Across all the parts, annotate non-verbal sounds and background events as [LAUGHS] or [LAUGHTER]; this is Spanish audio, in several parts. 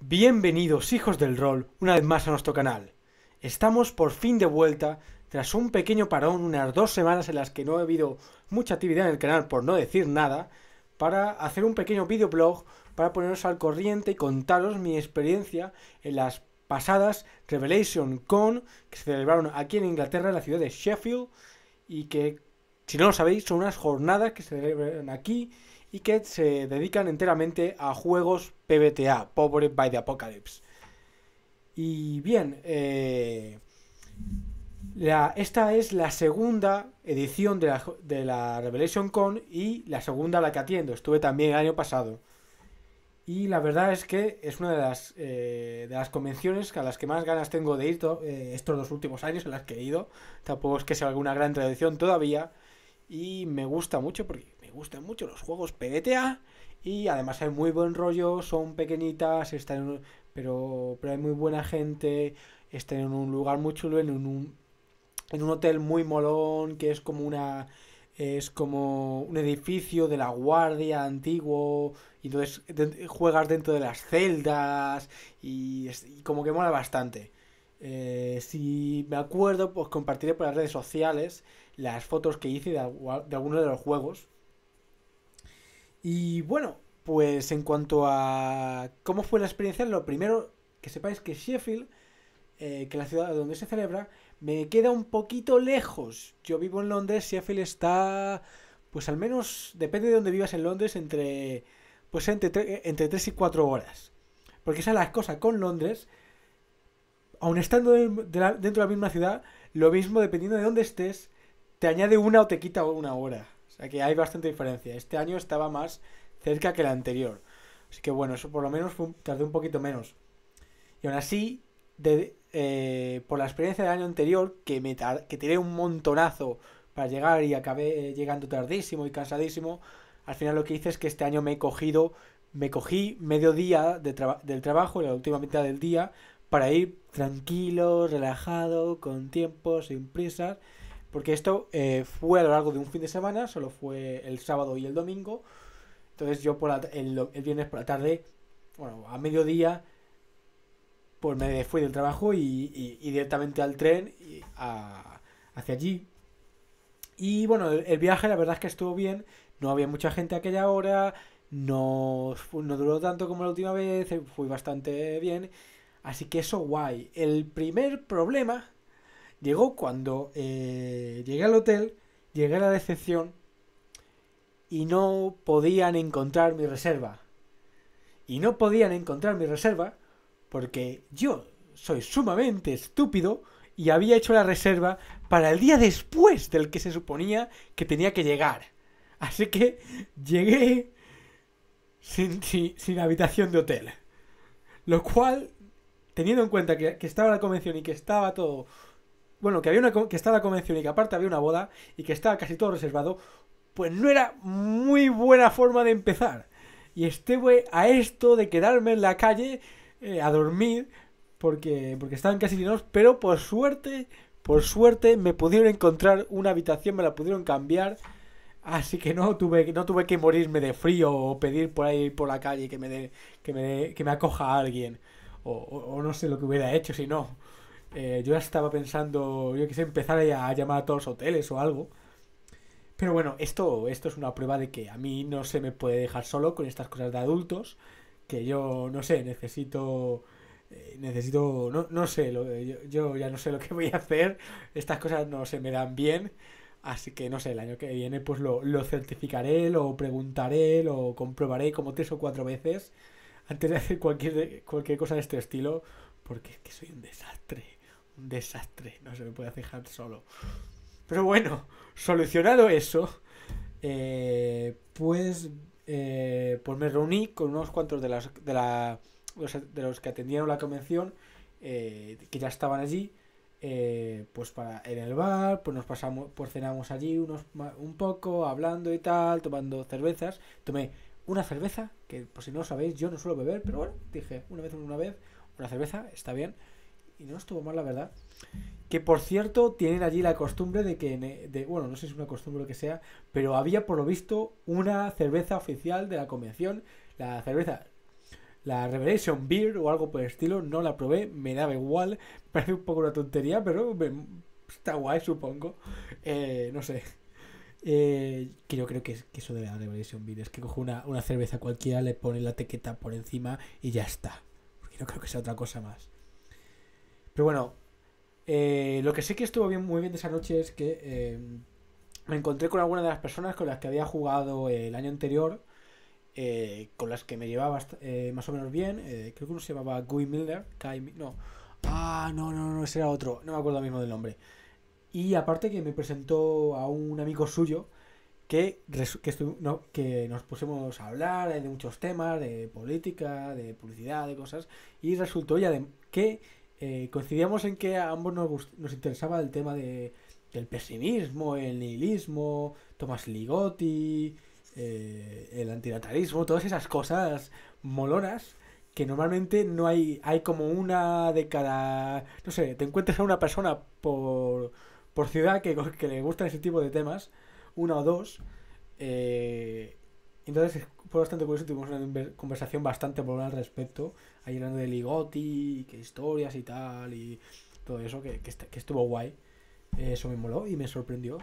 Bienvenidos hijos del rol una vez más a nuestro canal. Estamos por fin de vuelta tras un pequeño parón, unas dos semanas en las que no ha habido mucha actividad en el canal por no decir nada, para hacer un pequeño videoblog para poneros al corriente y contaros mi experiencia en las pasadas Revelation Con que se celebraron aquí en Inglaterra, en la ciudad de Sheffield, y que, si no lo sabéis, son unas jornadas que se celebran aquí y que se dedican enteramente a juegos PBTA, Powered by the Apocalypse. Y bien, eh, esta es la segunda edición de la, Revelation Con y la segunda a la que atiendo. Estuve también el año pasado. Y la verdad es que es una de las, eh, de las convenciones a las que más ganas tengo de ir eh, estos dos últimos años en las que he ido. Tampoco es que sea alguna gran tradición todavía. Y me gusta mucho porque gustan mucho los juegos PBTA. Y además hay muy buen rollo, son pequeñitas, están pero, pero hay muy buena gente, están en un lugar muy chulo, en un, en un hotel muy molón, que es como una es como un edificio de la guardia antiguo y entonces juegas dentro de las celdas y, como que mola bastante. Eh, si me acuerdo, pues compartiré por las redes sociales las fotos que hice de algunos de los juegos. Y bueno, pues en cuanto a cómo fue la experiencia, lo primero que sepáis que Sheffield, eh, que la ciudad donde se celebra, me queda un poquito lejos. Yo vivo en Londres, Sheffield está, pues al menos, depende de donde vivas en Londres, entre, pues entre, entre 3 y 4 horas. Porque esa es la cosa con Londres, aun estando dentro de la misma ciudad, lo mismo dependiendo de dónde estés, te añade una o te quita una hora. O sea que hay bastante diferencia. Este año estaba más cerca que el anterior. Así que bueno, eso por lo menos tardé un poquito menos. Y aún así, de, eh, por la experiencia del año anterior, que, me que tiré un montonazo para llegar y acabé llegando tardísimo y cansadísimo, al final lo que hice es que este año me he cogido, me cogí medio día de del trabajo, la última mitad del día, para ir tranquilo, relajado, con tiempo, sin prisas, porque esto eh, fue a lo largo de un fin de semana, solo fue el sábado y el domingo, entonces yo por el, el viernes por la tarde, bueno, a mediodía, pues me fui del trabajo y, directamente al tren y hacia allí. Y bueno, el, viaje la verdad es que estuvo bien. No había mucha gente a aquella hora. No, no duró tanto como la última vez. Fui bastante bien. Así que eso guay. El primer problema llegó cuando eh, llegué al hotel. Llegué a la decepción. Y no podían encontrar mi reserva. Y no podían encontrar mi reserva porque yo soy sumamente estúpido y había hecho la reserva para el día después del que se suponía que tenía que llegar. Así que llegué sin, sin, habitación de hotel. Lo cual, teniendo en cuenta que, estaba la convención y que estaba todo... Bueno, que, había una, que estaba la convención y que aparte había una boda y que estaba casi todo reservado, pues no era muy buena forma de empezar. Y estuve a esto de quedarme en la calle eh, a dormir porque, porque estaban casi llenos, pero por suerte, por suerte me pudieron encontrar una habitación, me la pudieron cambiar, así que no tuve, no tuve que morirme de frío o pedir por ahí por la calle que me dé, que me que me acoja a alguien, o, no sé lo que hubiera hecho si no. Eh, yo ya estaba pensando, yo quise empezar a llamar a todos los hoteles o algo. Pero bueno, esto, esto es una prueba de que a mí no se me puede dejar solo con estas cosas de adultos que yo, no sé, necesito... Eh, necesito, no, no sé, yo, ya no sé lo que voy a hacer, estas cosas no se me dan bien, así que no sé, el año que viene pues lo, lo certificaré, lo preguntaré, lo comprobaré como tres o cuatro veces antes de hacer cualquier, cualquier cosa de este estilo, porque es que soy un desastre, un desastre, no se me puede dejar solo. Pero bueno, solucionado eso, eh, pues eh, pues me reuní con unos cuantos de, las, de, la, de los que atendieron la convención, eh, que ya estaban allí, eh, pues para en el bar, pues nos pasamos, pues cenamos allí unos, un poco, hablando y tal, tomando cervezas. Tomé una cerveza, que por si no lo sabéis, yo no suelo beber, pero bueno, dije, una vez una vez, una cerveza, está bien. Y no estuvo mal, la verdad. Que por cierto, tienen allí la costumbre de que, de, bueno, no sé si es una costumbre o lo que sea, pero había por lo visto una cerveza oficial de la convención. La cerveza, La Revelation Beer o algo por el estilo, no la probé, me daba igual, [LAUGHS] parece un poco una tontería, pero está guay, supongo. Eh, no sé. Eh, que yo creo que, que, eso de la Revelation Beer es que coge una, una cerveza cualquiera, le pone la tequeta por encima y ya está. Porque no creo que sea otra cosa más. Pero bueno, eh, lo que sé que estuvo bien, muy bien de esa noche es que eh, me encontré con alguna de las personas con las que había jugado el año anterior, eh, con las que me llevaba más o menos bien. creo que uno se llamaba Guy Miller. no. Ah, no, no, no, ese era otro. No me acuerdo mismo del nombre. Y aparte que me presentó a un amigo suyo que, que nos pusimos a hablar de muchos temas, de política, de publicidad, de cosas. Y resultó ya de que eh, coincidíamos en que a ambos nos, nos interesaba el tema de, del pesimismo, el nihilismo, Tomás Ligotti, eh, el antinatalismo, todas esas cosas molonas que normalmente no hay, hay como una de cada, no sé, te encuentras a una persona por, por ciudad que, [LAUGHS] que le gustan ese tipo de temas, una o dos, eh, entonces fue bastante curioso, tuvimos una conversación bastante buena al respecto, ahí hablando de Ligotti, que historias y tal, y todo eso, que, que, estuvo guay. Eso me moló y me sorprendió,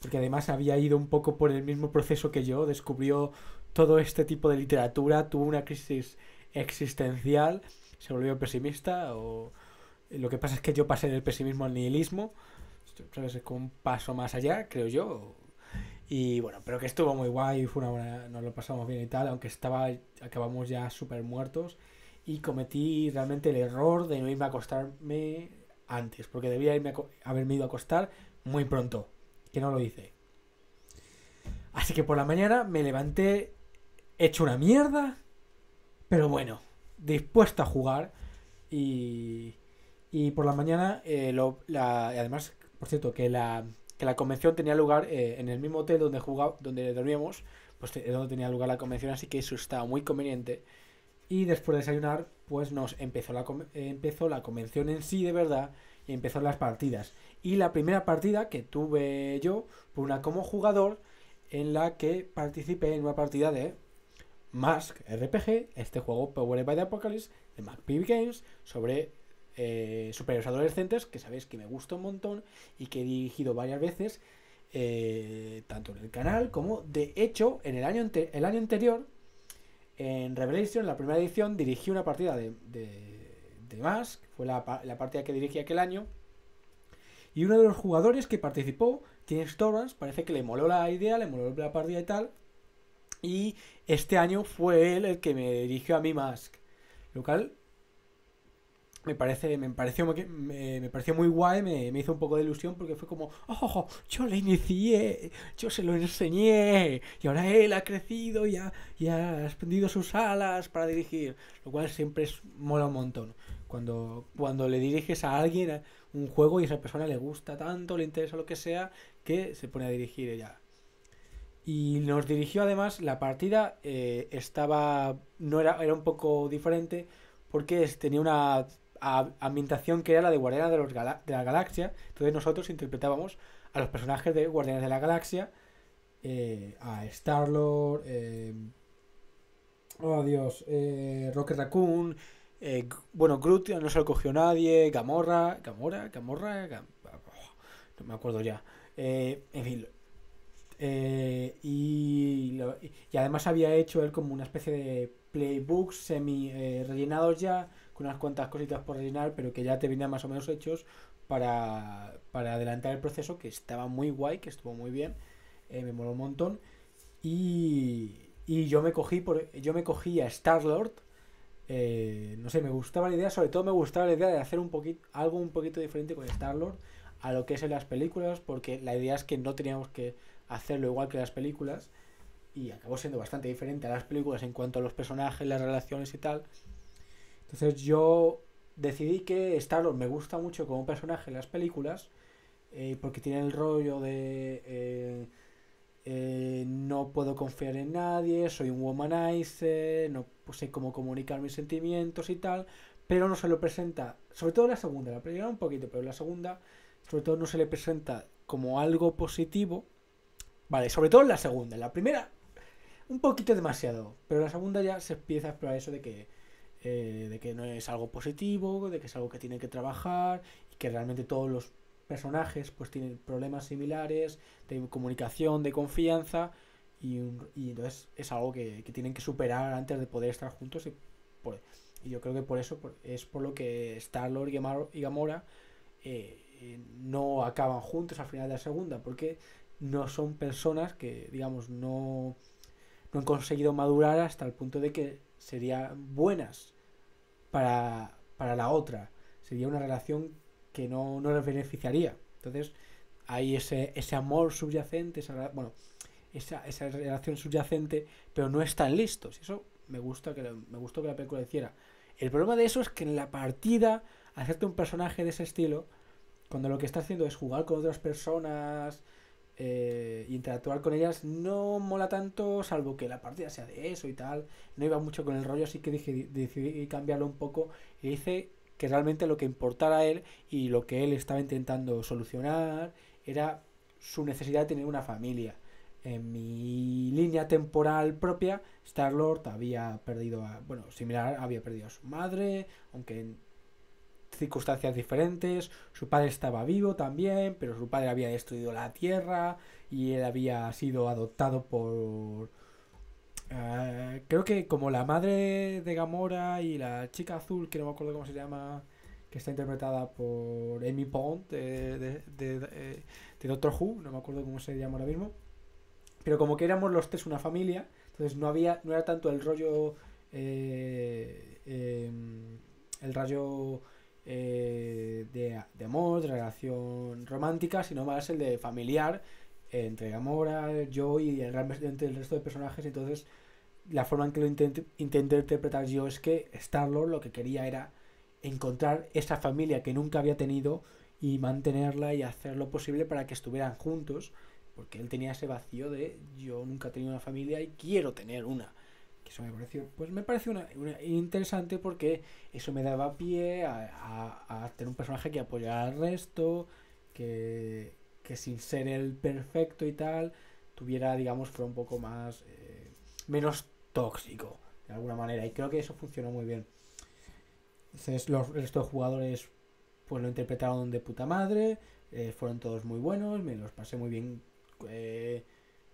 porque además había ido un poco por el mismo proceso que yo, descubrió todo este tipo de literatura, tuvo una crisis existencial, se volvió pesimista, o lo que pasa es que yo pasé del pesimismo al nihilismo, ¿sabes? Es como un paso más allá, creo yo, y bueno, pero que estuvo muy guay, fue una buena, nos lo pasamos bien y tal, aunque estaba, acabamos ya súper muertos. Y cometí realmente el error de no irme a acostarme antes, porque debía irme haberme ido a acostar muy pronto, que no lo hice. Así que por la mañana me levanté hecho una mierda, pero bueno, dispuesto a jugar. Y, y por la mañana, eh, lo, la, además, por cierto, que la, que la convención tenía lugar eh, en el mismo hotel donde jugaba, donde dormíamos, pues es donde tenía lugar la convención, así que eso estaba muy conveniente. Y después de desayunar, pues nos empezó la, empezó la convención en sí de verdad y empezaron las partidas. Y la primera partida que tuve yo fue una como jugador en la que participé en una partida de Mask RPG, este juego Powered by the Apocalypse de MacPib Games, sobre eh, superhéroes adolescentes, que sabéis que me gusta un montón y que he dirigido varias veces, eh, tanto en el canal como, de hecho, en el año, el año anterior, en Revelation, la primera edición, dirigí una partida de, de, Mask, fue la, partida que dirigí aquel año, y uno de los jugadores que participó, tiene Torrance, parece que le moló la idea, le moló la partida y tal, y este año fue él el que me dirigió a mi Mask. Lo cual me parece me pareció me, me pareció muy guay me, me, hizo un poco de ilusión porque fue como oh yo le inicié yo se lo enseñé y ahora él ha crecido y ha, y ha expandido sus alas para dirigir lo cual siempre es mola un montón. Cuando cuando le diriges a alguien un juego y esa persona le gusta tanto le interesa lo que sea que se pone a dirigir ella. Y nos dirigió además la partida eh, estaba no era era un poco diferente porque tenía una ambientación que era la de Guardianes de, la Galaxia. Entonces nosotros interpretábamos a los personajes de Guardianes de la Galaxia, eh, a Star-Lord, eh, oh Dios, eh, Rocket Raccoon, eh, bueno, Groot no se lo cogió nadie, Gamorra, Gamora, Gamorra, no me acuerdo ya. en fin, y, y, además había hecho él como una especie de playbooks semi rellenados ya unas cuantas cositas por rellenar, pero que ya te venían más o menos hechos para, para adelantar el proceso, que estaba muy guay, que estuvo muy bien, eh, me moló un montón. Y, y yo me cogí por, yo me cogí a Star Lord. Eh, no sé, me gustaba la idea, sobre todo me gustaba la idea de hacer un poquito, algo un poquito diferente con Star Lord a lo que es en las películas, porque la idea es que no teníamos que hacerlo igual que las películas, y acabó siendo bastante diferente a las películas en cuanto a los personajes, las relaciones y tal. Entonces yo decidí que Star-Lord me gusta mucho como personaje en las películas, eh, porque tiene el rollo de eh, eh, no puedo confiar en nadie, soy un womanizer, no sé cómo comunicar mis sentimientos y tal, pero no se lo presenta, sobre todo en la segunda, la primera un poquito, pero en la segunda, sobre todo no se le presenta como algo positivo, vale, sobre todo en la segunda, en la primera un poquito demasiado, pero en la segunda ya se empieza a explorar eso de que eh, de que no es algo positivo, de que es algo que tiene que trabajar y que realmente todos los personajes pues tienen problemas similares de comunicación, de confianza y, entonces es algo que, tienen que superar antes de poder estar juntos y, yo creo que por eso es por lo que Star-Lord y Gamora eh, no acaban juntos al final de la segunda porque no son personas que digamos no, no han conseguido madurar hasta el punto de que serían buenas para, para la otra sería una relación que no, no les beneficiaría. Entonces, hay ese, ese amor subyacente, esa, bueno, esa, esa relación subyacente, pero no están listos. Eso me gusta que me gustó que la película hiciera. El problema de eso es que en la partida, hacerte un personaje de ese estilo, cuando lo que está haciendo es jugar con otras personas, eh, interactuar con ellas, no mola tanto, salvo que la partida sea de eso y tal. No iba mucho con el rollo, así que dije, decidí cambiarlo un poco y hice que realmente lo que importara a él y lo que él estaba intentando solucionar era su necesidad de tener una familia. En mi línea temporal propia, Star-Lord había perdido a, bueno, similar, había perdido a su madre, aunque circunstancias diferentes. Su padre estaba vivo también, pero su padre había destruido la Tierra y él había sido adoptado por eh, creo que como la madre de Gamora y la chica azul, que no me acuerdo cómo se llama, que está interpretada por Amy Pond de, Doctor Who, no me acuerdo cómo se llama ahora mismo. Pero como que éramos los tres una familia, entonces no había, no era tanto el rollo, eh, em, el rollo eh, de, de, amor, de relación romántica, sino más el de familiar entre Gamora, yo y el, el resto de personajes. Entonces, la forma en que lo intenté, interpretar yo es que Star-Lord lo que quería era encontrar esa familia que nunca había tenido y mantenerla y hacer lo posible para que estuvieran juntos, porque él tenía ese vacío de yo nunca he tenido una familia y quiero tener una. Eso me pareció, pues me pareció una, interesante porque eso me daba pie a, a tener un personaje que apoyara al resto, que, que sin ser el perfecto y tal, tuviera, digamos, fuera un poco más, eh, menos tóxico, de alguna manera. Y creo que eso funcionó muy bien. Entonces, los, estos jugadores, pues lo interpretaron de puta madre, eh, fueron todos muy buenos, me los pasé muy bien. Eh,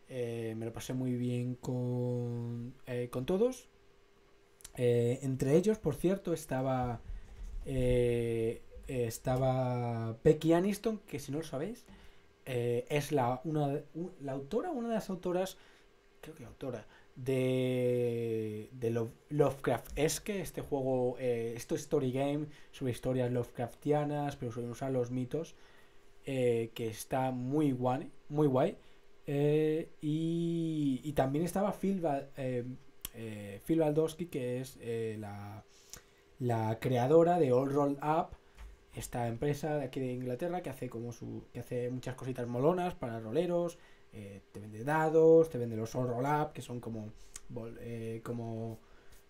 me lo pasé muy bien con, con todos. entre ellos, por cierto, estaba estaba Becky Aniston, que si no lo sabéis, eh, es la, una, la autora, una de las autoras, creo que autora, de, de Lovecraft. Es que este juego, eh, esto es Story Game sobre historias Lovecraftianas, pero sobre usar los mitos, eh, que está muy guay. Muy guay. Y, y, también estaba Phil, Phil Baldowski, que es la, la creadora de All Roll Up esta empresa de aquí de Inglaterra que hace como su que hace muchas cositas molonas para roleros eh, te vende dados te vende los all roll up que son como eh, como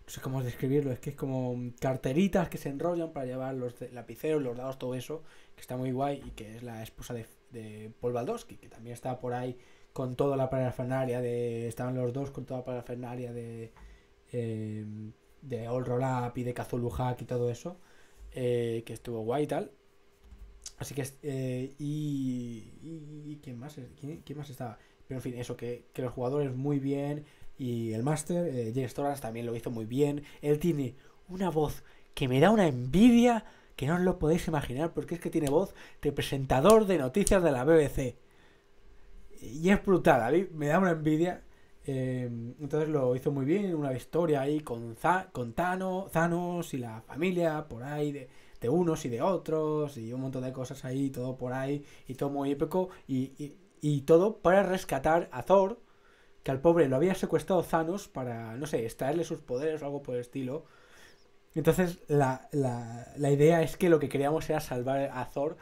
no sé cómo describirlo es que es como carteritas que se enrollan para llevar los lapiceros los dados todo eso que está muy guay y que es la esposa de, de Paul Baldowski que también está por ahí con toda la parafernalia de estaban los dos con toda la parafernalia de eh, de all roll up y de Cthulhu Hack y todo eso eh, que estuvo guay y tal. Así que, eh, y, y, ¿quién más? ¿Quién, ¿Quién, más estaba? Pero en fin, eso, que, que los jugadores muy bien. Y el máster, eh, Storans, también lo hizo muy bien. Él tiene una voz que me da una envidia que no os lo podéis imaginar, porque es que tiene voz de presentador de noticias de la BBC. Y es brutal, me da una envidia. Em, entonces lo hizo muy bien, una historia ahí con, con Thanos, Thanos y la familia por ahí de, unos y de otros y un montón de cosas ahí, todo por ahí y todo muy épico y, y, todo para rescatar a Thor, que al pobre lo había secuestrado Thanos para, no sé, extraerle sus poderes o algo por el estilo. Entonces la, la, la idea es que lo que queríamos era salvar a Thor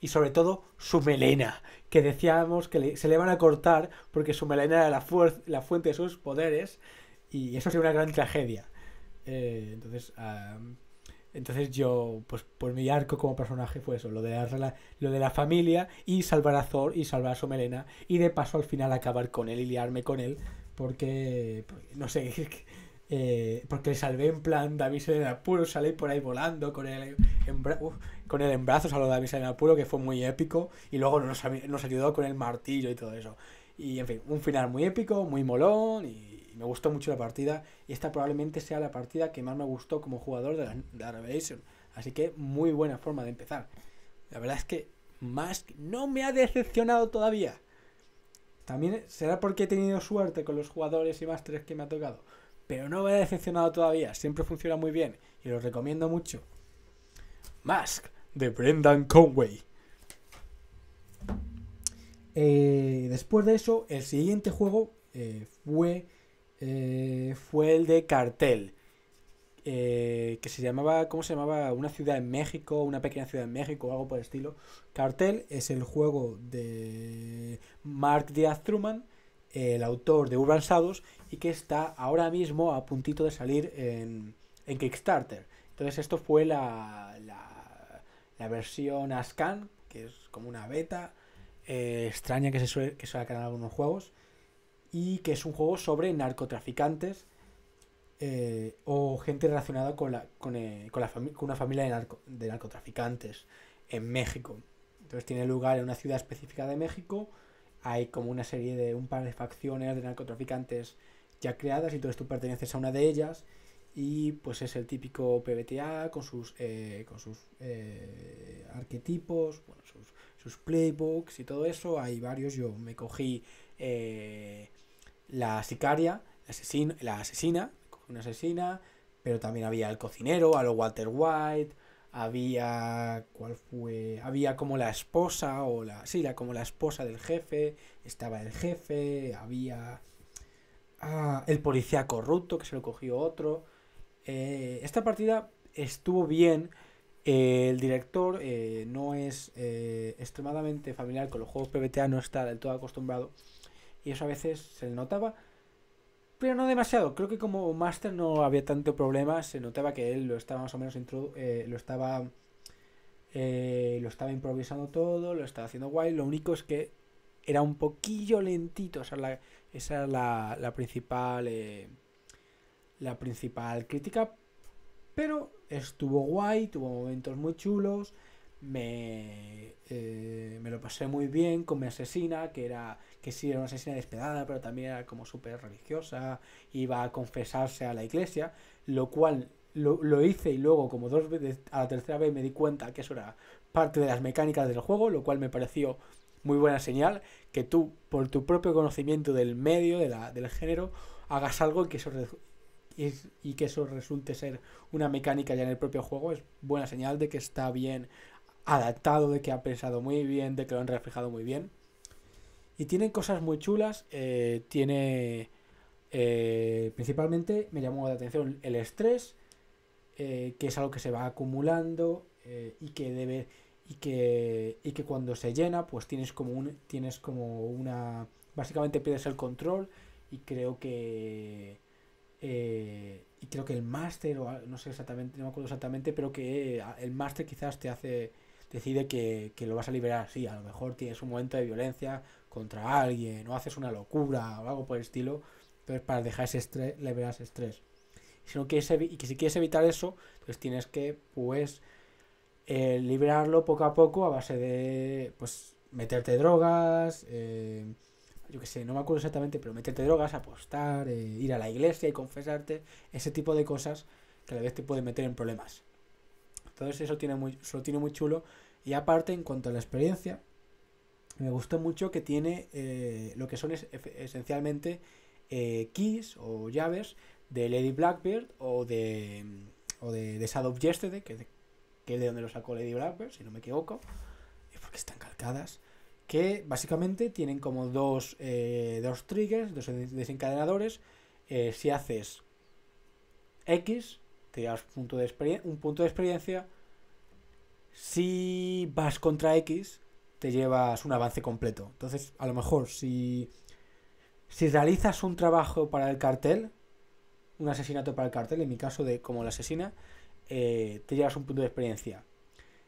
y sobre todo su melena, que decíamos que se le van a cortar porque su melena era la, la fuente de sus poderes y eso sería una gran tragedia. Eh, entonces, entonces yo, pues por mi arco como personaje fue eso, lo de, la, lo de la familia y salvar a Thor y salvar a su melena y de paso al final acabar con él y liarme con él porque, no sé, [LAUGHS] eh, porque le salvé en plan David en apuro, salí por ahí volando con el en, con el lo David en apuro, que fue muy épico, y luego nos, ayudó con el martillo y todo eso. Y en fin, un final muy épico, muy molón, y, me gustó mucho la partida, y esta probablemente sea la partida que más me gustó como jugador de la, de la. Así que muy buena forma de empezar. La verdad es que Mask no me ha decepcionado todavía. También será porque he tenido suerte con los jugadores y másteres que me ha tocado pero no me ha decepcionado todavía. Siempre funciona muy bien y lo recomiendo mucho. Mask de Brendan Conway. Eh, después de eso, el siguiente juego eh, fue, eh, fue el de Cartel. que se llamaba, ¿cómo se llamaba? Una ciudad en México, una pequeña ciudad en México, o algo por el estilo. Cartel es el juego de Mark Diaz Truman, el autor de Urban Shadows, y que está ahora mismo a puntito de salir en, en Kickstarter. Entonces esto fue la, la, la versión Ascan, que es como una beta eh, extraña que se suele, que en algunos juegos, y que es un juego sobre narcotraficantes eh, o gente relacionada con, la, con, eh, con, la con una familia de, narco, de narcotraficantes en México. Entonces tiene lugar en una ciudad específica de México. Hay como una serie de un par de facciones de narcotraficantes ya creadas y entonces tú perteneces a una de ellas y pues es el típico PBTA con sus, eh, con sus eh, arquetipos, bueno, sus, sus, playbooks y todo eso. Hay varios, yo me cogí eh, la sicaria, la, asesina, la asesina, una asesina, pero también había el cocinero, a lo Walter White, había cuál fue había como la esposa o la sí la como la esposa del jefe estaba el jefe había Ah, el policía corrupto, que se lo cogió otro. Eh, esta partida estuvo bien. Eh, el director eh, no es extremadamente familiar con los juegos PBTA, no está del todo acostumbrado. Y eso a veces se le notaba. Pero no demasiado. Creo que como Master no había tanto problema. Se notaba que él lo estaba más o menos lo estaba. lo estaba improvisando todo. Lo estaba haciendo guay. Lo único es que era un poquillo lentito. O sea, la, esa es la, la principal. Eh, la principal crítica. Pero estuvo guay, tuvo momentos muy chulos. Me, eh, me lo pasé muy bien con mi asesina, que era que sí era una asesina despedada, pero también era como súper religiosa, iba a confesarse a la iglesia, lo cual lo, lo, hice y luego como dos veces, a la tercera vez me di cuenta que eso era parte de las mecánicas del juego, lo cual me pareció muy buena señal que tú, por tu propio conocimiento del medio, de la, del género, hagas algo y que, eso y, que eso resulte ser una mecánica ya en el propio juego. Es buena señal de que está bien adaptado, de que ha pensado muy bien, de que lo han reflejado muy bien. Y tiene cosas muy chulas. Eh, tiene. Eh, principalmente me llamó la atención el estrés, eh, que es algo que se va acumulando y que debe y que, y que cuando se llena pues tienes como un tienes como una básicamente pierdes el control y creo que eh, y creo que el máster o no sé exactamente no me acuerdo exactamente pero que el máster quizás te hace decide que, que, lo vas a liberar. Así a lo mejor tienes un momento de violencia contra alguien o haces una locura o algo por el estilo entonces para dejar ese estrés. Liberas estrés sino que y que si quieres evitar eso pues tienes que pues eh, liberarlo poco a poco a base de, pues, meterte drogas, eh, yo que sé, no me acuerdo exactamente, pero meterte drogas, apostar, eh, ir a la iglesia y confesarte, ese tipo de cosas que a la vez te pueden meter en problemas. Entonces eso tiene muy, eso tiene muy chulo. Y aparte, en cuanto a la experiencia, me gustó mucho que tiene lo que son esencialmente keys o llaves de Lady Blackbird o de, o de, de Shadow Yesterday, que que es de donde lo sacó Lady Blackbird, si no me equivoco, es porque están calcadas, que básicamente tienen como dos, eh, dos triggers, dos desencadenadores. Eh, si haces X, te llevas un punto de experiencia. Si vas contra X, te llevas un avance completo. Entonces, a lo mejor, si, si realizas un trabajo para el cartel, un asesinato para el cartel, en mi caso de como la asesina, eh, te llevas un punto de experiencia.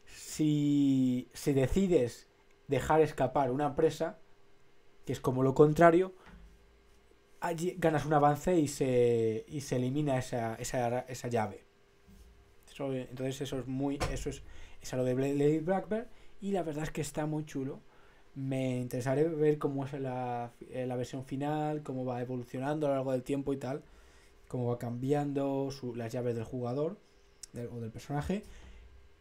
Si, decides dejar escapar una presa, que es como lo contrario, allí ganas un avance y se, y se elimina esa, esa, esa llave. entonces eso es muy... Eso es, es a lo de Lady Blackbird y la verdad es que está muy chulo. Me interesaré ver cómo es la, eh, la versión final, cómo va evolucionando a lo largo del tiempo y tal, cómo va cambiando las llaves del jugador o del personaje.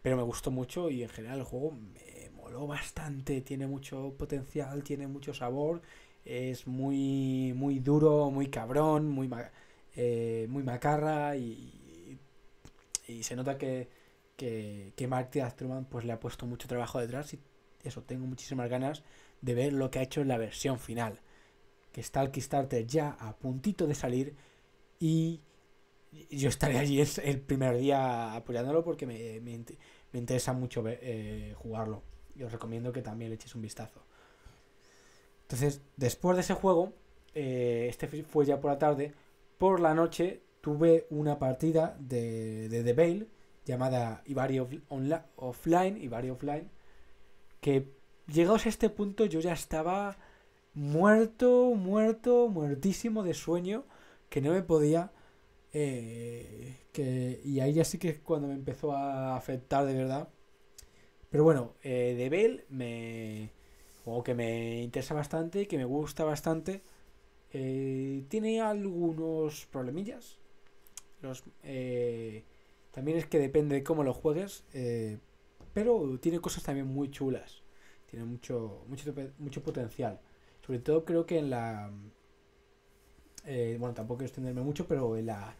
Pero me gustó mucho y en general el juego me moló bastante. Tiene mucho potencial, tiene mucho sabor. Es muy, muy duro, muy cabrón, muy, eh, muy macarra y, y se nota que, que, que Mark Truman pues le ha puesto mucho trabajo detrás y eso, tengo muchísimas ganas de ver lo que ha hecho en la versión final. Que está el Kickstarter ya a puntito de salir y yo estaré allí el primer día apoyándolo porque me, me, interesa mucho eh, jugarlo. Y os recomiendo que también le echéis un vistazo. Entonces, después de ese juego, eh, este fue ya por la tarde, por la noche tuve una partida de, de The Veil llamada Ivari Offline, Ivari Offline, que llegados a este punto yo ya estaba muerto, muerto, muertísimo de sueño, que no me podía... Eh, que, y ahí ya sí que es cuando me empezó a afectar de verdad. Pero bueno, eh, de Bell me... o que me interesa bastante, que me gusta bastante. Eh, tiene algunos problemillas. Los, eh, también es que depende de cómo lo juegues. Eh, pero tiene cosas también muy chulas. Tiene mucho, mucho, mucho potencial. Sobre todo creo que en la... Eh, bueno, tampoco quiero extenderme mucho, pero en la...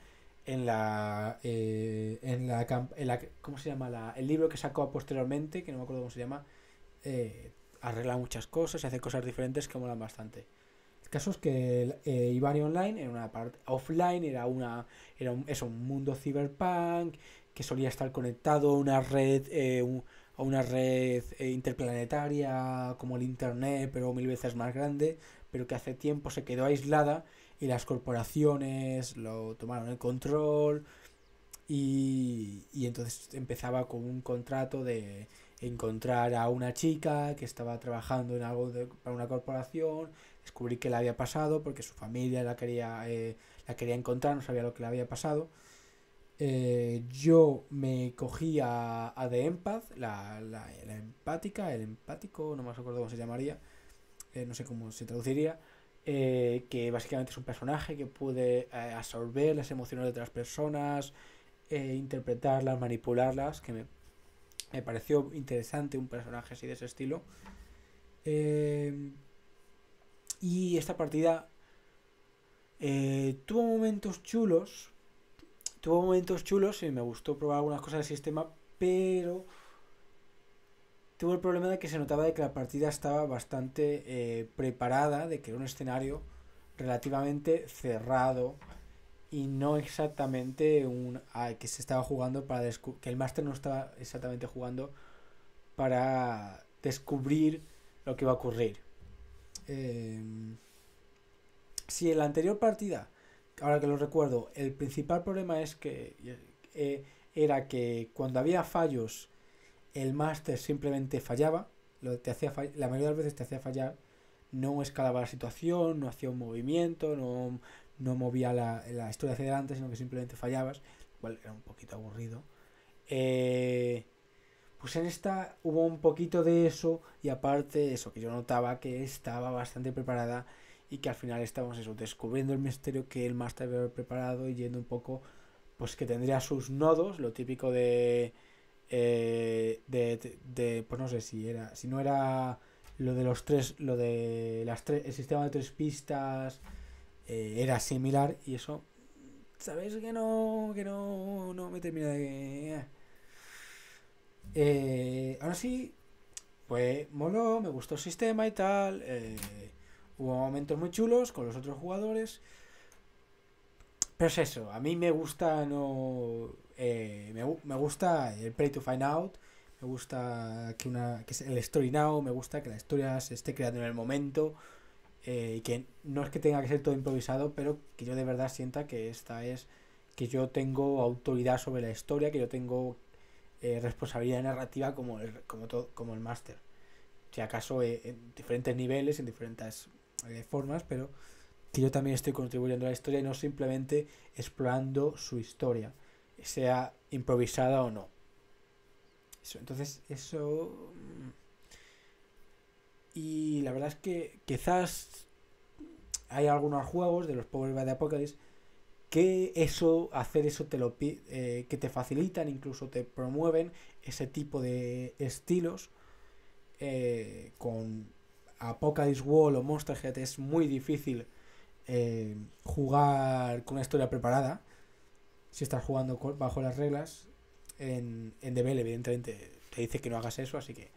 En la, eh, en la, en la ¿Cómo se llama? La, el libro que sacó posteriormente, que no me acuerdo cómo se llama, eh, arregla muchas cosas y hace cosas diferentes que molan bastante. El caso es que eh, Online era una parte offline, era una era un, eso, un mundo cyberpunk, que solía estar conectado a una red, eh, a una red eh, interplanetaria como el Internet, pero mil veces más grande, pero que hace tiempo se quedó aislada y las corporaciones lo tomaron el control y, y entonces empezaba con un contrato de encontrar a una chica que estaba trabajando en algo de, para una corporación, descubrir qué le había pasado porque su familia la quería, eh, la quería encontrar, no sabía lo que le había pasado. Eh, yo me cogí a, a The Empath, la, la, la, empática, el empático, no me acuerdo cómo se llamaría, eh, no sé cómo se traduciría, eh, que básicamente es un personaje que puede eh, absorber las emociones de otras personas, eh, interpretarlas, manipularlas, que me, me, pareció interesante un personaje así de ese estilo. Y esta partida tuvo momentos chulos, tuvo momentos chulos y me gustó probar algunas cosas del sistema, pero tuvo el problema de que se notaba de que la partida estaba bastante eh, preparada, de que era un escenario relativamente cerrado y no exactamente un ah, que se estaba jugando para que el máster no estaba exactamente jugando para descubrir lo que va a ocurrir. Eh, si en la anterior partida ahora que lo recuerdo, el principal problema es que eh, era que cuando había fallos, el máster simplemente fallaba, lo te hacía la mayoría de las veces te hacía fallar, no escalaba la situación, no hacía un movimiento, no, no movía la, la historia hacia adelante, sino que simplemente fallabas, igual era un poquito aburrido. Eh, pues en esta hubo un poquito de eso y aparte eso que yo notaba que estaba bastante preparada y que al final estamos eso, descubriendo el misterio que el máster había preparado y yendo un poco, pues que tendría sus nodos, lo típico de, eh, de, de, pues no sé si era, si no era lo de los tres, lo de las tres, el sistema de tres pistas eh, era similar y eso, sabes que no, que no, no me termina de... Eh, ahora sí, pues moló, me gustó el sistema y tal. Eh, Hubo momentos muy chulos con los otros jugadores. Pero es eso, a mí me gusta no. Eh, me, me, gusta el Play to Find Out. Me gusta que una. que el Story Now. Me gusta que la historia se esté creando en el momento. Eh, y que no es que tenga que ser todo improvisado, pero que yo de verdad sienta que esta es. que yo tengo autoridad sobre la historia, que yo tengo eh, responsabilidad narrativa como el, como todo, como el máster. Si acaso eh, en diferentes niveles, en diferentes formas, pero que yo también estoy contribuyendo a la historia y no simplemente explorando su historia, sea improvisada o no. entonces, eso... Mm, y la verdad es que quizás hay algunos juegos de los Power by the Apocalypse que eso, hacer eso te lo eh, que te facilitan, incluso te promueven ese tipo de estilos. Eh, con Apocalypse Wall o Monster Head es muy difícil eh, jugar con una historia preparada. Si estás jugando bajo las reglas. En, en DBL, evidentemente, te dice que no hagas eso, así que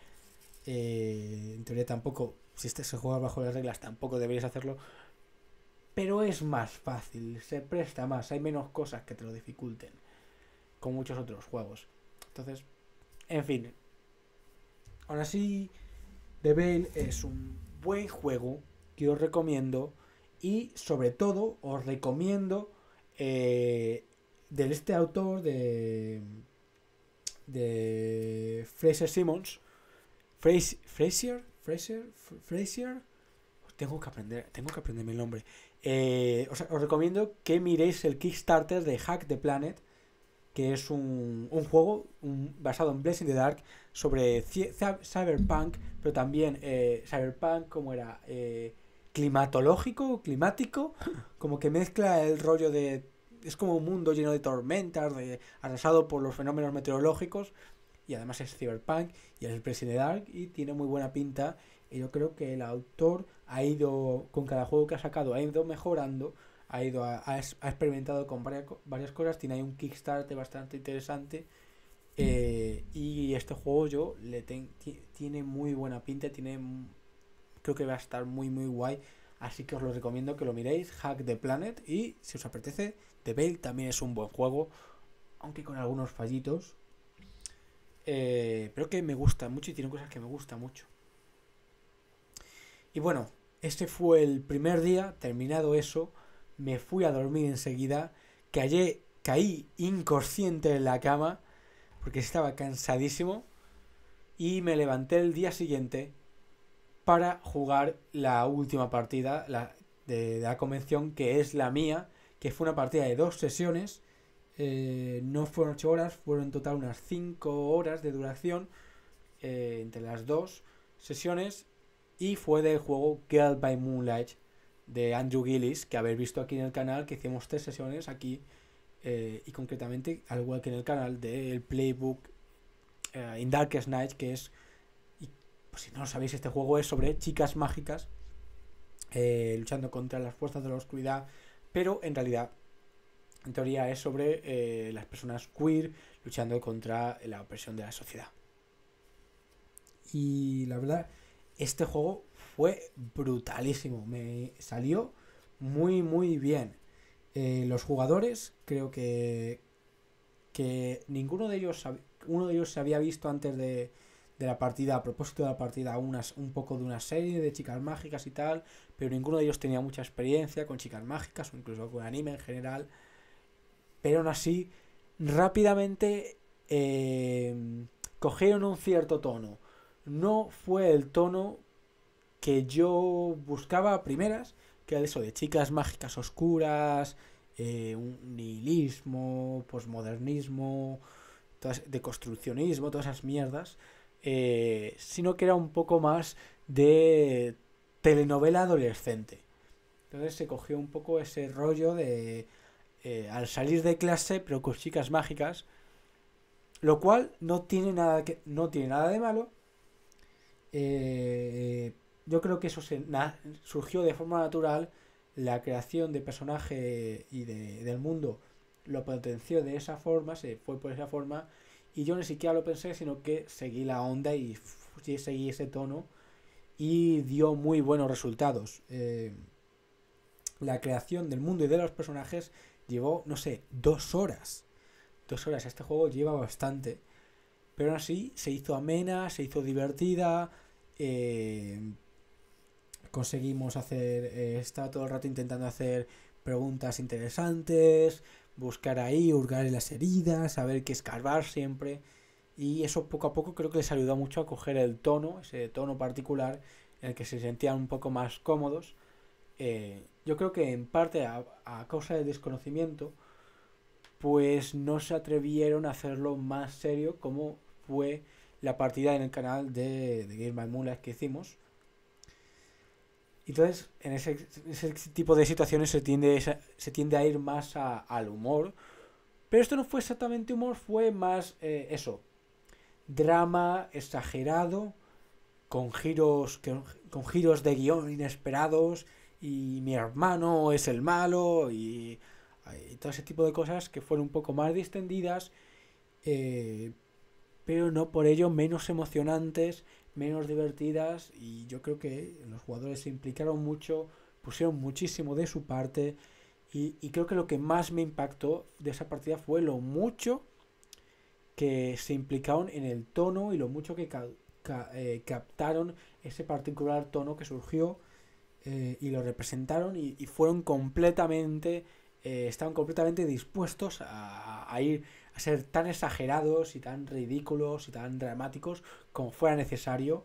en teoría tampoco, si este se juega bajo las reglas, tampoco deberías hacerlo pero es más fácil, se presta más, hay menos cosas que te lo dificulten, con muchos otros juegos. Entonces, en fin, aún así, The es un buen juego que os recomiendo y sobre todo os recomiendo eh, de este autor de de Fraser Simmons. Fraser Fraser Fraser. Tengo que aprender tengo que aprenderme el nombre. Eh, os, recomiendo que miréis el Kickstarter de Hack the Planet, que es un, juego basado en Blessing the Dark sobre cyberpunk, pero también eh, cyberpunk como era eh, climatológico, climático, como que mezcla el rollo de... Es como un mundo lleno de tormentas, de, arrasado por los fenómenos meteorológicos, y además es cyberpunk y es Blessing the Dark y tiene muy buena pinta y yo creo que el autor ha ido, con cada juego que ha sacado, ha ido mejorando, ha ido ha, experimentado con varias, varias cosas, tiene ahí un Kickstarter bastante interesante. Eh, y este juego yo le tiene muy buena pinta, tiene creo que va a estar muy muy guay. Así que os lo recomiendo que lo miréis, Hack the Planet. Y si os apetece, The Veil también es un buen juego, aunque con algunos fallitos. Eh, pero que me gusta mucho y tiene cosas que me gusta mucho. Y bueno, este fue el primer día, terminado eso, me fui a dormir enseguida, callé, caí inconsciente en la cama, porque estaba cansadísimo, y me levanté el día siguiente para jugar la última partida de, la convención, que es la mía, que fue una partida de dos sesiones, eh, no fueron ocho horas, fueron en total unas cinco horas de duración eh, entre las dos sesiones y fue del juego Girl by Moonlight de Andrew Gillis, que habéis visto aquí en el canal, que hicimos tres sesiones aquí, eh, y concretamente, al igual que en el canal del Playbook eh, In Darkest Night, que es, y, si no lo sabéis, este juego es sobre chicas mágicas luchando contra las fuerzas de la oscuridad, pero en realidad, en teoría, es sobre las personas queer luchando contra la opresión de la sociedad. Y la verdad este juego fue brutalísimo. Me salió muy, muy bien. Eh, los jugadores, creo que, que ninguno de ellos, uno de ellos se había visto antes de, de la partida, a propósito de la partida, unas, un poco de una serie de chicas mágicas y tal, pero ninguno de ellos tenía mucha experiencia con chicas mágicas o incluso con anime en general. Pero aún así, rápidamente eh, cogieron un cierto tono no fue el tono que yo buscaba a primeras, que era eso de chicas mágicas oscuras, eh, nihilismo, posmodernismo, de construccionismo, todas esas mierdas, eh, sino que era un poco más de telenovela adolescente. Entonces se cogió un poco ese rollo de eh, al salir de clase, pero con chicas mágicas, lo cual no tiene nada que no tiene nada de malo, eh, yo creo que eso se, surgió de forma natural, la creación de personaje y de, del mundo lo potenció de esa forma, se fue por esa forma, y yo ni siquiera lo pensé, sino que seguí la onda y seguí ese tono y dio muy buenos resultados. Eh, la creación del mundo y de los personajes llevó, no sé, dos horas. Dos horas, este juego lleva bastante. Pero aún así se hizo amena, se hizo divertida, eh, conseguimos hacer, eh, todo el rato intentando hacer preguntas interesantes, buscar ahí, hurgar las heridas, saber qué escarbar siempre. Y eso poco a poco creo que les ayudó mucho a coger el tono, ese tono particular en el que se sentían un poco más cómodos. Eh, yo creo que en parte a, a causa del desconocimiento, pues no se atrevieron a hacerlo más serio como fue la partida en el canal de, de Game Mulas que hicimos. Entonces, en ese, ese, tipo de situaciones se tiende, se tiende a ir más a, al humor. Pero esto no fue exactamente humor, fue más eh, eso. Drama exagerado, con giros, con giros de guion inesperados. Y mi hermano es el malo. Y, y todo ese tipo de cosas que fueron un poco más distendidas. Eh, pero no por ello menos emocionantes, menos divertidas y yo creo que los jugadores se implicaron mucho, pusieron muchísimo de su parte y, creo que lo que más me impactó de esa partida fue lo mucho que se implicaron en el tono y lo mucho que eh, captaron ese particular tono que surgió eh, y lo representaron y, fueron completamente, eh, estaban completamente dispuestos a ir a ser tan exagerados y tan ridículos y tan dramáticos como fuera necesario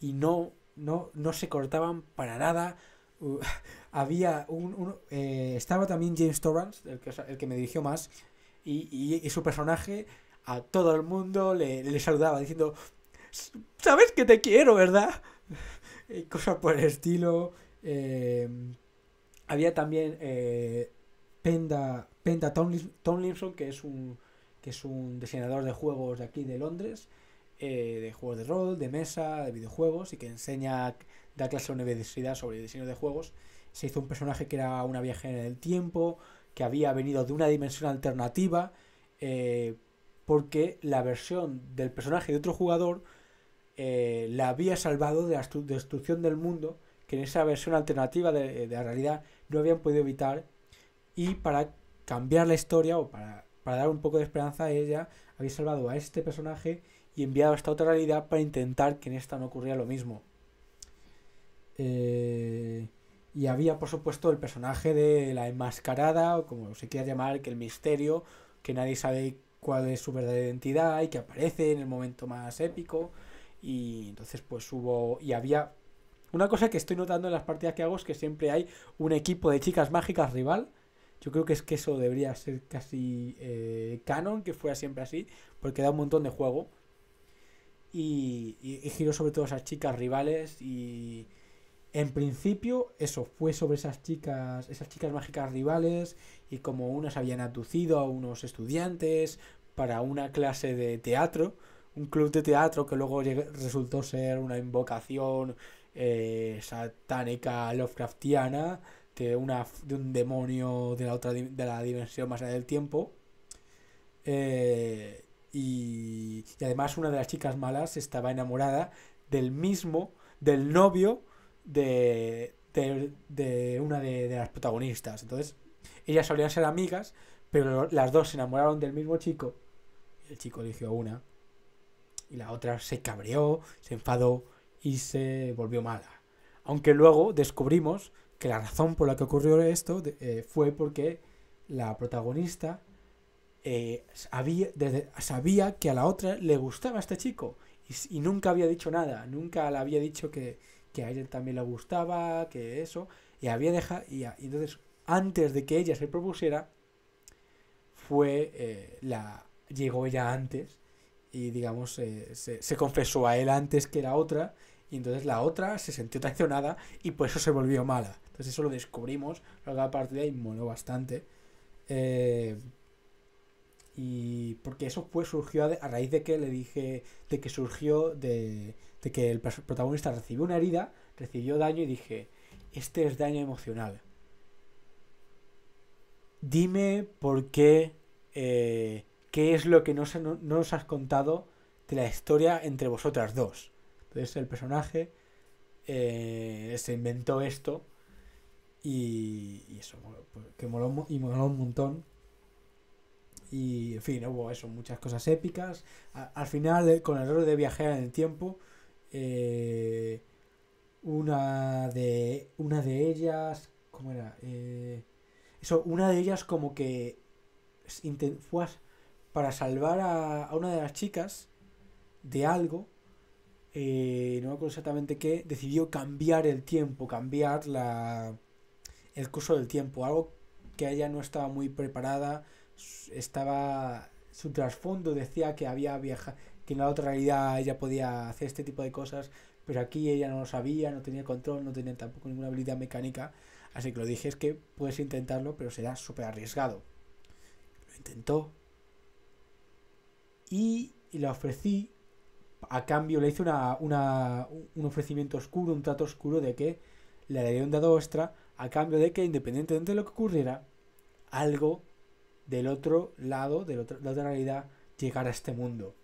y no, no, no se cortaban para nada. [LAUGHS] Había un, eh, estaba también James Torrance, el que, el que me dirigió más, y, y, su personaje a todo el mundo le, le saludaba diciendo, sabes que te quiero, ¿verdad? [LAUGHS] y cosas por el estilo. Eh, había también eh, Penda, Penta Tomlinson, que es un que es un diseñador de juegos de aquí de Londres, eh, de juegos de rol, de mesa, de videojuegos, y que enseña, da clase a una universidad sobre diseño de juegos. Se hizo un personaje que era una viajera en el tiempo, que había venido de una dimensión alternativa, eh, porque la versión del personaje de otro jugador eh, la había salvado de la destrucción del mundo, que en esa versión alternativa de, de la realidad no habían podido evitar y para cambiar la historia o para, para dar un poco de esperanza a ella, había salvado a este personaje y enviado a esta otra realidad para intentar que en esta no ocurriera lo mismo. Eh, y había, por supuesto, el personaje de la enmascarada, o como se quiera llamar, que el misterio, que nadie sabe cuál es su verdadera identidad y que aparece en el momento más épico. Y entonces, pues hubo. Y había. Una cosa que estoy notando en las partidas que hago es que siempre hay un equipo de chicas mágicas rival yo creo que es que eso debería ser casi eh, canon, que fuera siempre así, porque da un montón de juego. Y, y, giro sobre todo esas chicas rivales y en principio eso fue sobre esas chicas esas chicas mágicas rivales y como unas habían aducido a unos estudiantes para una clase de teatro un club de teatro que luego resultó ser una invocación eh, satánica Lovecraftiana de, una, de un demonio de la otra de la dimensión más allá del tiempo. Eh, y, además una de las chicas malas estaba enamorada del mismo, del novio de, de, una de, las protagonistas. Entonces, ellas solían ser amigas, pero las dos se enamoraron del mismo chico. El chico eligió a una. Y la otra se cabreó, se enfadó y se volvió mala. Aunque luego descubrimos que la razón por la que ocurrió esto eh, fue porque la protagonista eh, sabía que a la otra le gustaba este chico y, nunca había dicho nada, nunca le había dicho que, a ella también le gustaba, que eso, y había dejado, y, entonces antes de que ella se propusiera, fue eh, la, llegó ella antes y digamos se, se confesó a él antes que la otra y entonces la otra se sintió traicionada y por eso se volvió mala. Entonces eso lo descubrimos a la partida y moló bastante. Eh, y porque eso fue surgió a, raíz de que le dije, de que surgió de, que el protagonista recibió una herida, recibió daño y dije, este es daño emocional. Dime por qué, eh, qué es lo que no, no, no nos has contado de la historia entre vosotras dos. Entonces el personaje eh, se inventó esto y, eso, pues, que moló, y moló un montón. Y, en fin, hubo eso, muchas cosas épicas. al final, eh, con el error de viajar en el tiempo, eh, una de una de ellas, ¿cómo era? Eh, eso, una de ellas como que fue para salvar a, una de las chicas de algo, no me exactamente qué, decidió cambiar el tiempo, cambiar la el curso del tiempo, algo que ella no estaba muy preparada, estaba su trasfondo decía que había viaja, que en la otra realidad ella podía hacer este tipo de cosas, pero aquí ella no lo sabía, no tenía control, no tenía tampoco ninguna habilidad mecánica, así que lo dije es que puedes intentarlo, pero será súper arriesgado. Lo intentó y, y le ofrecí a cambio le hice una, una, un ofrecimiento oscuro, un trato oscuro de que le daría un dado extra a cambio de que independientemente de lo que ocurriera, algo del otro lado, de la otra realidad, llegara a este mundo.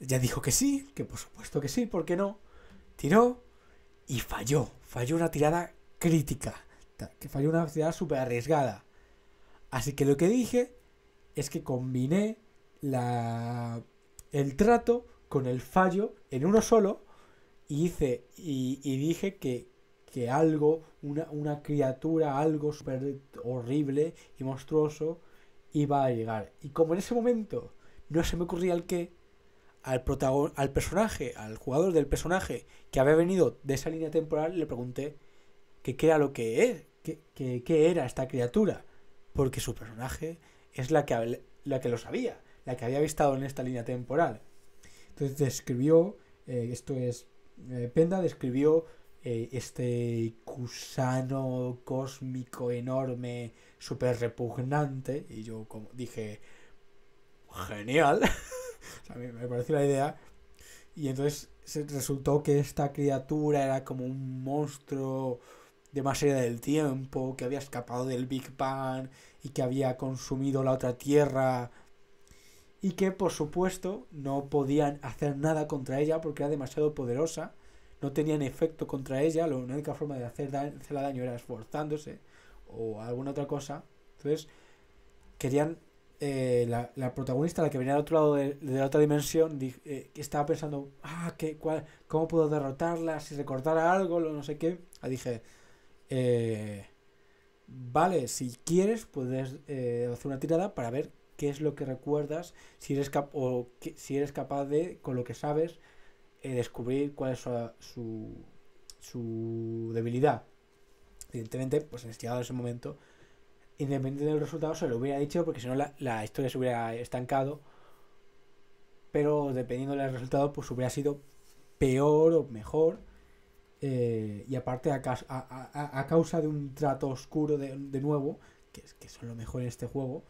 Ya dijo que sí, que por supuesto que sí, ¿por qué no? Tiró y falló. Falló una tirada crítica. Que falló una tirada súper arriesgada. Así que lo que dije es que combiné la el trato con el fallo en uno solo y hice y, dije que, que algo, una, una, criatura, algo súper horrible y monstruoso iba a llegar. Y como en ese momento no se me ocurría el qué, al, protagon al personaje, al jugador del personaje que había venido de esa línea temporal, le pregunté que qué era lo que es, que, qué era esta criatura. Porque su personaje es la que, la que lo sabía la que había visto en esta línea temporal. Entonces describió, eh, esto es, eh, Penda describió eh, este gusano cósmico enorme, súper repugnante, y yo como dije, genial, [LAUGHS] me pareció la idea, y entonces resultó que esta criatura era como un monstruo de más allá del tiempo, que había escapado del Big Bang y que había consumido la otra tierra. Y que por supuesto no podían hacer nada contra ella porque era demasiado poderosa, no tenían efecto contra ella, la única forma de hacer hacerla daño era esforzándose o alguna otra cosa. Entonces querían, eh, la, protagonista, la que venía al otro lado de, la otra dimensión, eh, estaba pensando, ah, ¿qué, cuál, ¿cómo puedo derrotarla? Si recordara algo, no sé qué. Ah, dije, eh, vale, si quieres puedes hacer una tirada para ver qué es lo que recuerdas, si eres, cap o si eres capaz de, con lo que sabes, eh, descubrir cuál es su, su, debilidad. Evidentemente, pues en este ese momento, independientemente del resultado, se lo hubiera dicho porque si no la, historia se hubiera estancado. Pero dependiendo del resultado, pues hubiera sido peor o mejor. Eh, y aparte, a, a, causa de un trato oscuro de, de nuevo, que, que son lo mejor en este juego,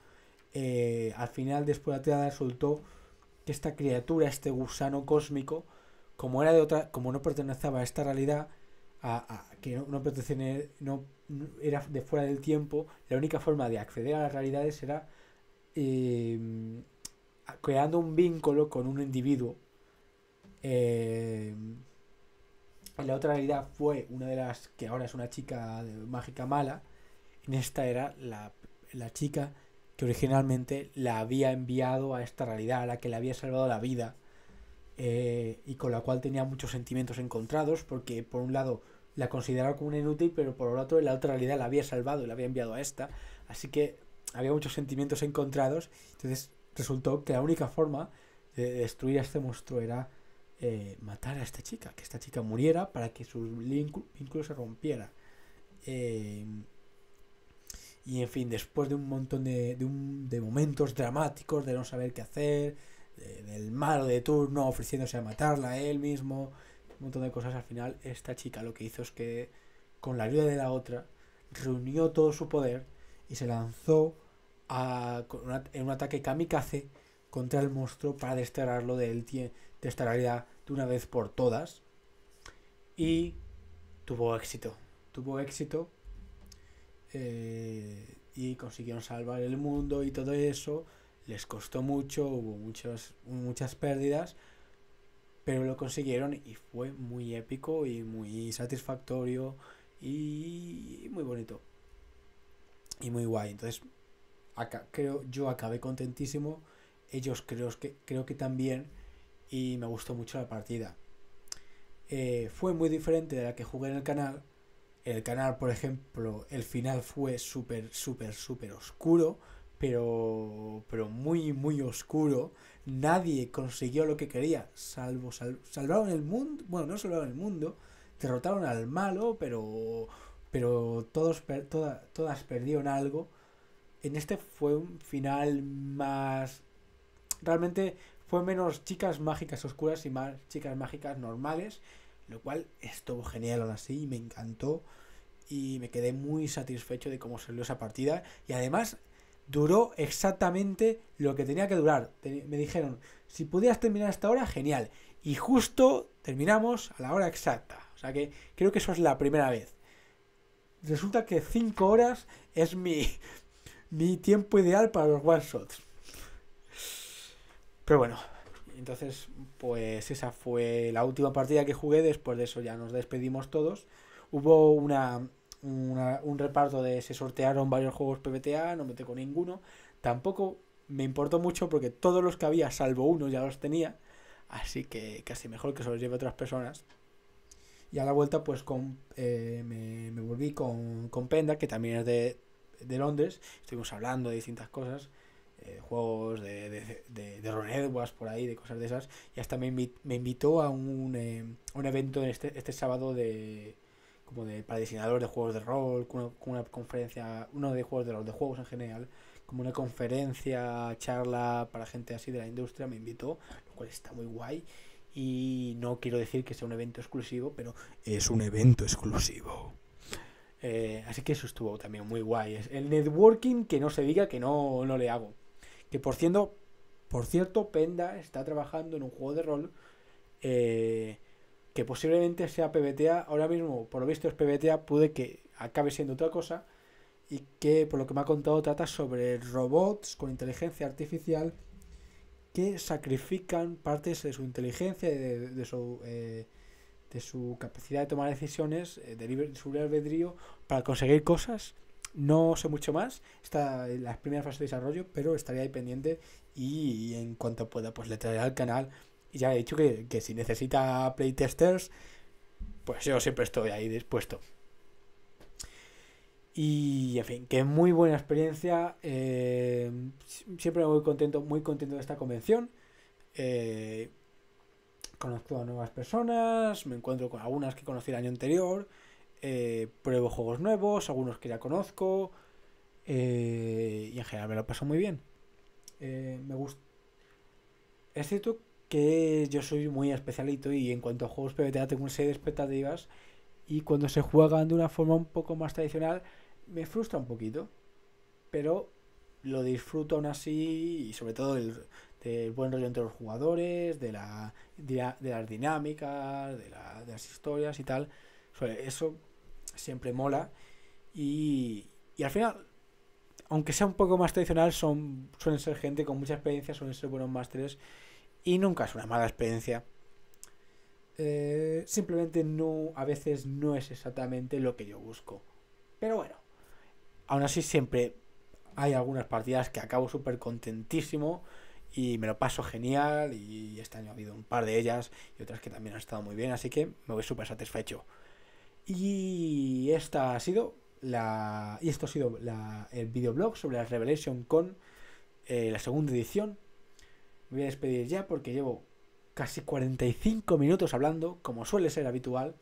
eh, al final después de la tirada resultó que esta criatura, este gusano cósmico, como era de otra, como no pertenecía a esta realidad, a, que no, no, era de fuera del tiempo, la única forma de acceder a las realidades era eh, creando un vínculo con un individuo. Eh, la otra realidad fue una de las que ahora es una chica mágica mala. En esta era la, la chica que originalmente la había enviado a esta realidad, a la que le había salvado la vida, eh, y con la cual tenía muchos sentimientos encontrados, porque por un lado la consideraba como una inútil, pero por otro en la otra realidad la había salvado y la había enviado a esta, así que había muchos sentimientos encontrados, entonces resultó que la única forma de destruir a este monstruo era eh, matar a esta chica, que esta chica muriera para que su vínculo se rompiera. Eh, y en fin, después de un montón de, de, un, de momentos dramáticos, de no saber qué hacer, del malo de turno ofreciéndose a matarla a él mismo, un montón de cosas, al final esta chica lo que hizo es que con la ayuda de la otra reunió todo su poder y se lanzó a, en un ataque kamikaze contra el monstruo para desterrarlo de, él, de esta realidad de una vez por todas. Y tuvo éxito. Tuvo éxito eh, y consiguieron salvar el mundo y todo eso. Les costó mucho, hubo muchas, muchas pérdidas, pero lo consiguieron y fue muy épico y muy satisfactorio y muy bonito y muy guay. Entonces, acá, creo yo acabé contentísimo. Ellos creo que, creo que también y me gustó mucho la partida. Eh, fue muy diferente de la que jugué en el canal el canal, por ejemplo, el final fue súper, súper, súper oscuro, pero, pero muy, muy oscuro. Nadie consiguió lo que quería, salvo salvaron el mundo, bueno, no salvaron el mundo, derrotaron al malo, pero, pero todos todas perdieron algo. En este fue un final más... Realmente fue menos chicas mágicas oscuras y más chicas mágicas normales, lo cual estuvo genial aún así, me encantó y me quedé muy satisfecho de cómo salió esa partida y además duró exactamente lo que tenía que durar. Me dijeron, si pudieras terminar esta hora, genial. Y justo terminamos a la hora exacta. O sea que creo que eso es la primera vez. Resulta que 5 horas es mi, [LAUGHS] mi tiempo ideal para los one shots. Pero bueno, entonces pues esa fue la última partida que jugué. Después de eso ya nos despedimos todos. Hubo una, un reparto de se sortearon varios juegos PBTA, no me con ninguno. Tampoco me importó mucho porque todos los que había, salvo uno, ya los tenía. Así que casi mejor que se los lleve otras personas. Y a la vuelta, pues con, eh, me, me, volví con, con Penda, que también es de, de Londres. Estuvimos hablando de distintas cosas. Eh, juegos de, de, de, Ron Edwards por ahí, de cosas de esas. Y hasta me, me invitó a un, eh, un evento este, este sábado de, como de, para diseñadores de juegos de rol, con una, conferencia, uno de juegos de rol, de juegos en general, como una conferencia, charla para gente así de la industria, me invitó, lo cual está muy guay. Y no quiero decir que sea un evento exclusivo, pero es un evento exclusivo. Eh, así que eso estuvo también muy guay. El networking que no se diga que no, no le hago. Que por cierto, por cierto, Penda está trabajando en un juego de rol eh, que posiblemente sea PBTA, ahora mismo por lo visto es PBTA, puede que acabe siendo otra cosa, y que por lo que me ha contado trata sobre robots con inteligencia artificial que sacrifican partes de su inteligencia y de, su, eh, de su capacidad de tomar decisiones, eh, de, su albedrío, para conseguir cosas. No sé mucho más, está en las primeras fases de desarrollo, pero estaría ahí pendiente y, en cuanto pueda pues le traeré al canal ya he dicho que, si necesita playtesters, pues yo siempre estoy ahí dispuesto. Y en fin, que muy buena experiencia. Eh, siempre muy contento, muy contento de esta convención. Eh, conozco a nuevas personas, me encuentro con algunas que conocí el año anterior. Eh, pruebo juegos nuevos, algunos que ya conozco. y en general me lo paso muy bien. me gusta. Es cierto que yo soy muy especialito y en cuanto a juegos PBTA tengo una serie de expectativas y cuando se juegan de una forma un poco más tradicional me frustra un poquito, pero lo disfruto aún así y sobre todo del, buen rollo entre los jugadores, de, la, de, las dinámicas, de, de, las historias y tal. Eso siempre mola y, y al final aunque sea un poco más tradicional, son, suelen ser gente con mucha experiencia, suelen ser buenos másteres y nunca es una mala experiencia. Eh, simplemente no, a veces no es exactamente lo que yo busco. Pero bueno, aún así siempre hay algunas partidas que acabo súper contentísimo y me lo paso genial y este año ha habido un par de ellas y otras que también han estado muy bien, así que me voy súper satisfecho. Y esta ha sido la y esto ha sido el videoblog sobre la Revelation con eh, la segunda edición voy a despedir ya porque llevo casi 45 minutos hablando, como suele ser habitual.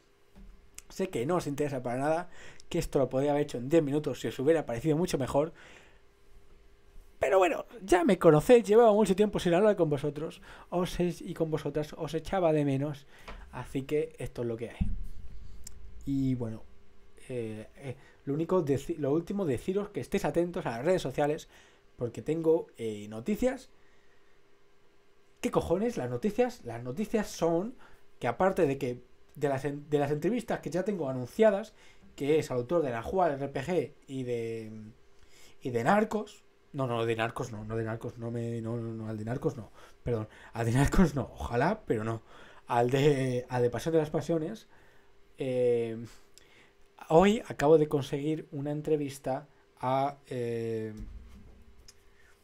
Sé que no os interesa para nada, que esto lo podría haber hecho en 10 minutos si os hubiera parecido mucho mejor. Pero bueno, ya me conocéis, llevaba mucho tiempo sin hablar con vosotros os, y con vosotras, os echaba de menos. Así que esto es lo que hay. Y bueno, eh, eh, lo único, lo último, deciros que estéis atentos a las redes sociales, porque tengo eh, noticias ¿Qué cojones? Las noticias, las noticias son que aparte de que de las, de las entrevistas que ya tengo anunciadas, que es autor de la Jual RPG y de y de Narcos, no, no, de Narcos no, no de Narcos, no me no, no, al de Narcos no, perdón, al de Narcos no, ojalá, pero no. Al de al de Pasión de las Pasiones eh, hoy acabo de conseguir una entrevista a eh,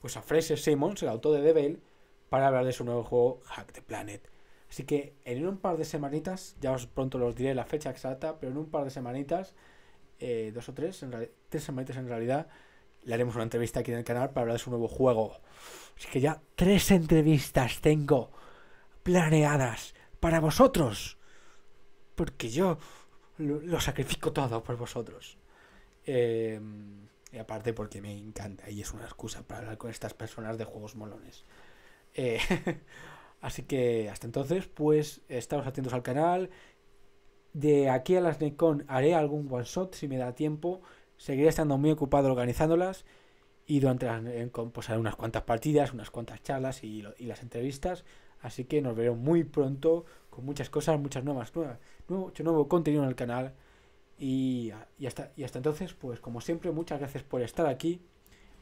pues a Fraser Simmons, el autor de Devil, para hablar de su nuevo juego Hack the Planet. Así que en un par de semanitas, ya os pronto os diré la fecha exacta, pero en un par de semanitas, eh, dos o tres, en tres semanitas en realidad, le haremos una entrevista aquí en el canal para hablar de su nuevo juego. Así que ya tres entrevistas tengo planeadas para vosotros. Porque yo lo, sacrifico todo por vosotros. Em, y aparte porque me encanta y es una excusa para hablar con estas personas de juegos molones. Eh, [LAUGHS] así que hasta entonces, pues estamos atentos al canal. De aquí a las Nikon haré algún one shot si me da tiempo. Seguiré estando muy ocupado organizándolas. Y durante las pues haré unas cuantas partidas, unas cuantas charlas y, las entrevistas. Así que nos veremos muy pronto con muchas cosas, muchas nuevas, nuevas mucho nuevo contenido en el canal. Y, hasta, y hasta entonces, pues como siempre, muchas gracias por estar aquí.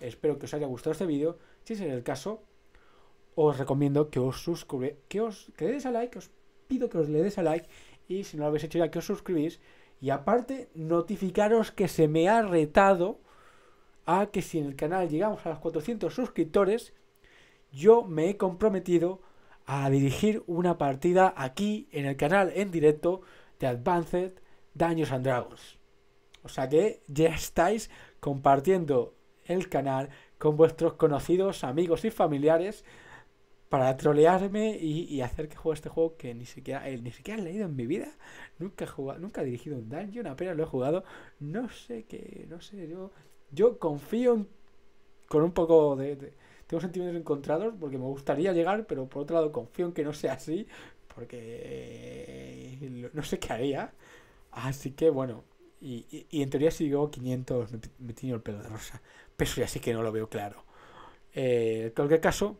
Espero que os haya gustado este vídeo. Si es el caso, os recomiendo que os suscribáis, que os que des a like, os pido que os le des a like. Y si no lo habéis hecho ya, que os suscribís. Y aparte, notificaros que se me ha retado a que si en el canal llegamos a los 400 suscriptores, yo me he comprometido a dirigir una partida aquí en el canal en directo de Advanced Daños and Dragons. O sea que ya estáis compartiendo el canal con vuestros conocidos, amigos y familiares para trolearme y, hacer que juegue este juego que ni siquiera, eh, ni siquiera he leído en mi vida. Nunca he jugado, nunca he dirigido un dungeon, apenas lo he jugado. No sé qué, no sé, yo, yo confío con un poco de tengo sentimientos encontrados porque me gustaría llegar, pero por otro lado confío en que no sea así, porque eh, no sé qué haría. Así que bueno, y, en teoría si digo 500 me, me el pelo de rosa, pero ya sí que no lo veo claro. Eh, en cualquier caso,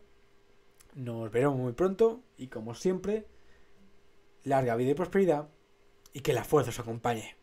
nos veremos muy pronto y como siempre, larga vida y prosperidad y que la fuerza os acompañe.